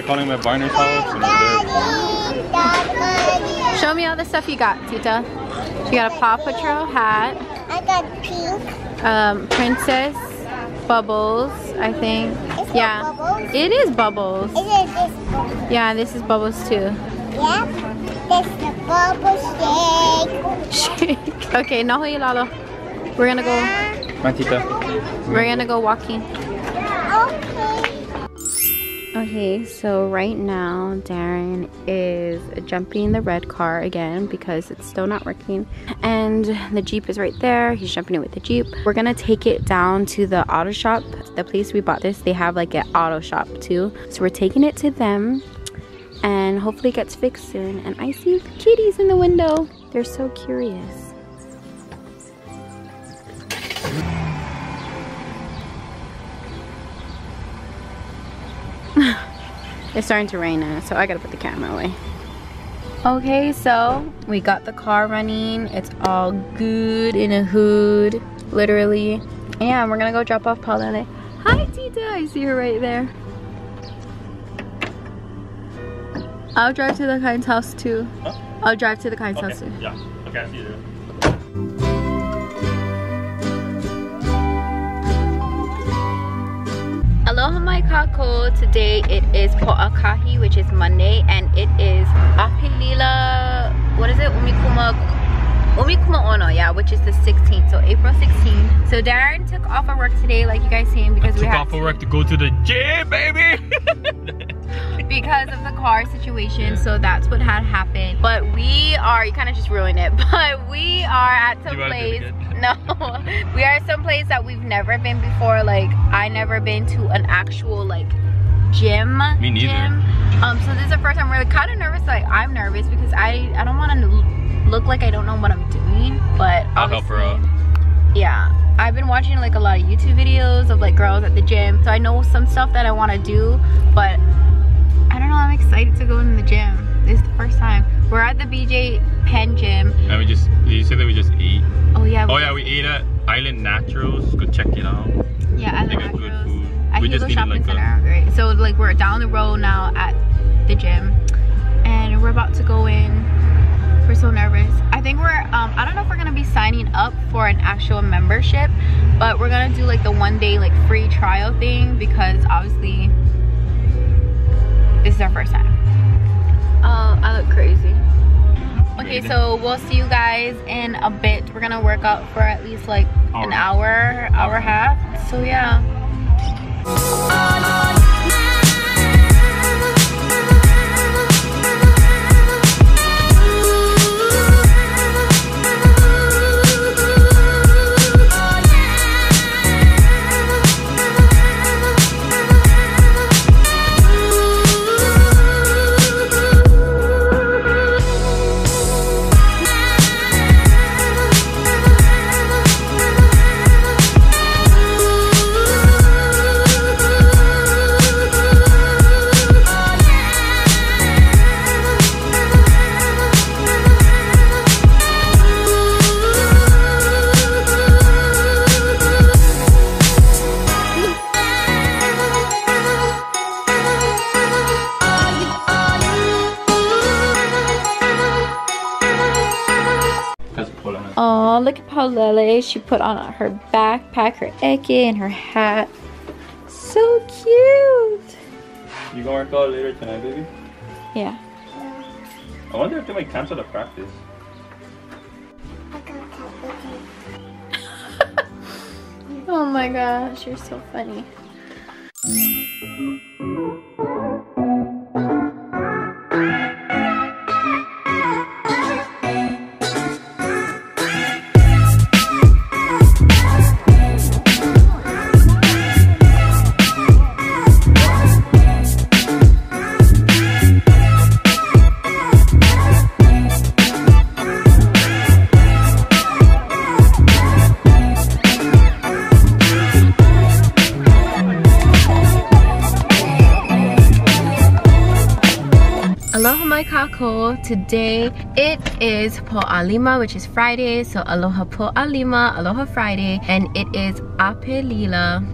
tried calling him at Barner's house and he's there. Show me all the stuff you got, Tita. You got a Paw Patrol hat. I got pink. Um, Princess Bubbles, I think. It's yeah. bubbles. It is Bubbles. Is it this bubble? Yeah, this is Bubbles too. Yeah. This the bubble shake. Shake. okay, no Lalo. We're gonna go Matita. we're gonna go walking. Okay. Okay, so right now Darren is jumping the red car again because it's still not working. And the Jeep is right there. He's jumping it with the Jeep. We're gonna take it down to the auto shop. The place we bought this, they have like an auto shop too. So we're taking it to them and hopefully it gets fixed soon. And I see kitties in the window. They're so curious. It's starting to rain now, so I gotta put the camera away. Okay, so we got the car running. It's all good in a hood, literally. And yeah, we're gonna go drop off Paulele. Hi, Tita. I see her right there. I'll drive to the kind's house too. Huh? I'll drive to the kind's house too. Yeah. Okay, I'll see you there. Today it is Po'akahi, which is Monday, and it is Apelila, what is it? Umikuma Umikuma Ono, yeah, which is the 16th, so April 16th. So Darren took off of work today, like you guys seen, because we Took off for work to go to the gym, baby. because of the car situation, so that's what had happened. But we are, you kind of just ruined it, but we are at some You do it place. No, we are at some place that we've never been before. Like I never been to an actual like gym. Me neither. Gym. Um, so this is the first time we're kind of nervous. Like I'm nervous because I I don't want to look like I don't know what I'm doing, but I'll help her out. Yeah, I've been watching like a lot of YouTube videos of like girls at the gym, so I know some stuff that I want to do, but I don't know. I'm excited to go in the gym. This is the first time. We're at the BJ Penn gym. And we just, you said that we just ate. Oh yeah. Oh yeah, we ate at Island Naturals. Go check it out. Yeah, I They love got good food. At we Hugo just needed Shopping like Center. Right. So like we're down the road now at the gym, and we're about to go in. We're so nervous. I think we're. Um, I don't know if we're gonna be signing up for an actual membership, but we're gonna do like the one day like free trial thing because obviously this is our first time. Oh, I look crazy. Okay, so we'll see you guys in a bit. We're gonna work out for at least like an hour, hour and a half. So yeah. Oh, look at Paulele. She put on her backpack, her eke, and her hat. So cute. You gonna work out later tonight, baby? Yeah. I wonder if they might cancel the practice. I got capital. Oh my gosh, you're so funny. Aloha kākou. Today it is Po'alima, which is Friday. So aloha Po'alima, aloha Friday. And it is Apelila.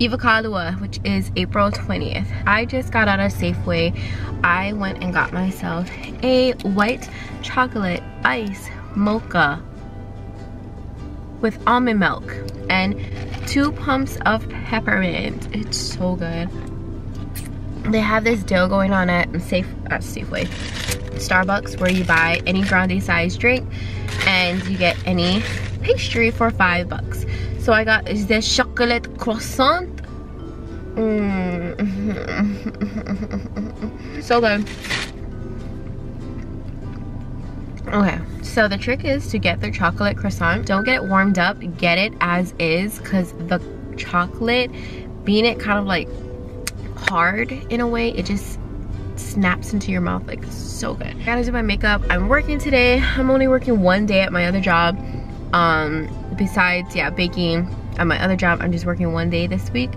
Iwakalua, which is April 20th. I just got out of Safeway. I went and got myself a white chocolate ice mocha with almond milk and two pumps of peppermint. It's so good. They have this deal going on at Safe at Safeway, Starbucks, where you buy any grande size drink and you get any pastry for five bucks. So I got is this chocolate croissant. Mm. so good. Okay, so the trick is to get the chocolate croissant. Don't get it warmed up, get it as is because the chocolate, being it kind of like hard in a way, it just snaps into your mouth like so good. I gotta do my makeup. I'm working today. I'm only working one day at my other job. Um, besides, yeah, baking at my other job, I'm just working one day this week,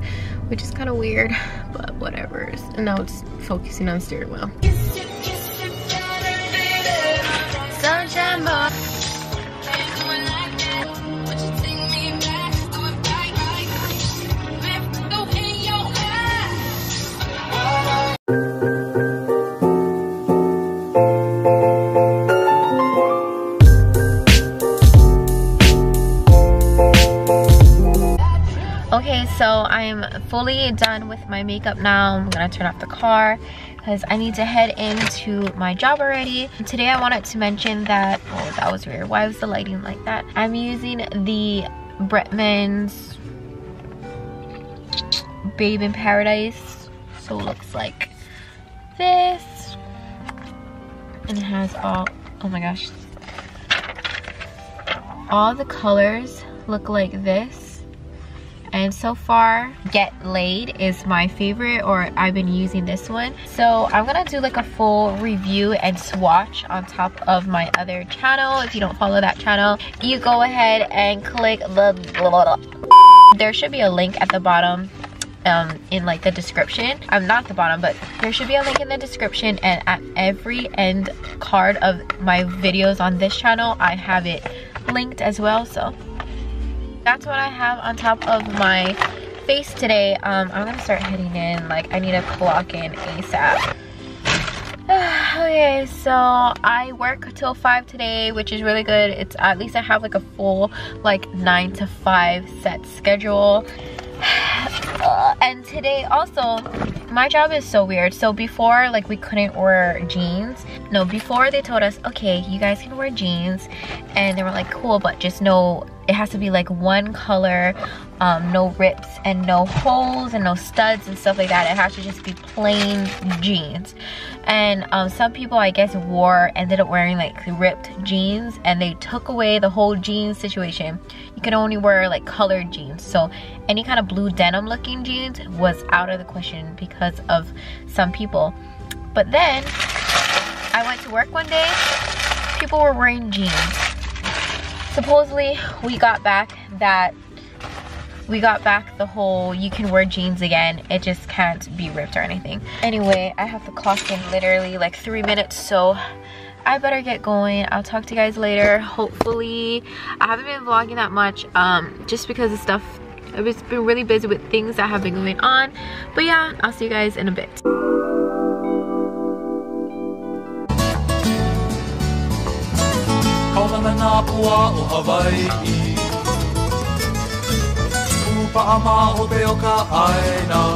which is kind of weird, but whatever. And now it's focusing on steering wheel. Sunshine So I am fully done with my makeup now. I'm gonna turn off the car because I need to head into my job already. Today I wanted to mention that, oh, that was weird. Why was the lighting like that? I'm using the Bretman's Babe in Paradise. So it looks like this. And it has all, oh my gosh. All the colors look like this and so far get laid is my favorite or i've been using this one. So i'm gonna do like a full review and swatch on top of my other channel. If you don't follow that channel you go ahead and click the there should be a link at the bottom um, in like the description. I'm um, not the bottom but there should be a link in the description. And at every end card of my videos on this channel i have it linked as well so that's what I have on top of my face today. Um, I'm gonna start heading in. Like, I need to clock in ASAP. okay, so I work till 5 today, which is really good. It's at least I have like a full like 9 to 5 set schedule. Uh, and today also my job is so weird so before like we couldn't wear jeans no before they told us okay you guys can wear jeans and they were like cool but just no it has to be like one color um, no rips and no holes and no studs and stuff like that. It has to just be plain jeans. And um, some people I guess wore ended up wearing like ripped jeans and they took away the whole jeans situation. You can only wear like colored jeans. So any kind of blue denim looking jeans was out of the question because of some people. But then I went to work one day. People were wearing jeans supposedly we got back that we got back the whole you can wear jeans again it just can't be ripped or anything. Anyway i have the clock in literally like three minutes so i better get going. I'll talk to you guys later hopefully. I haven't been vlogging that much um just because of stuff i've just been really busy with things that have been going on. But yeah i'll see you guys in a bit kua o Hawaii. Kupa ama o te o ka aina.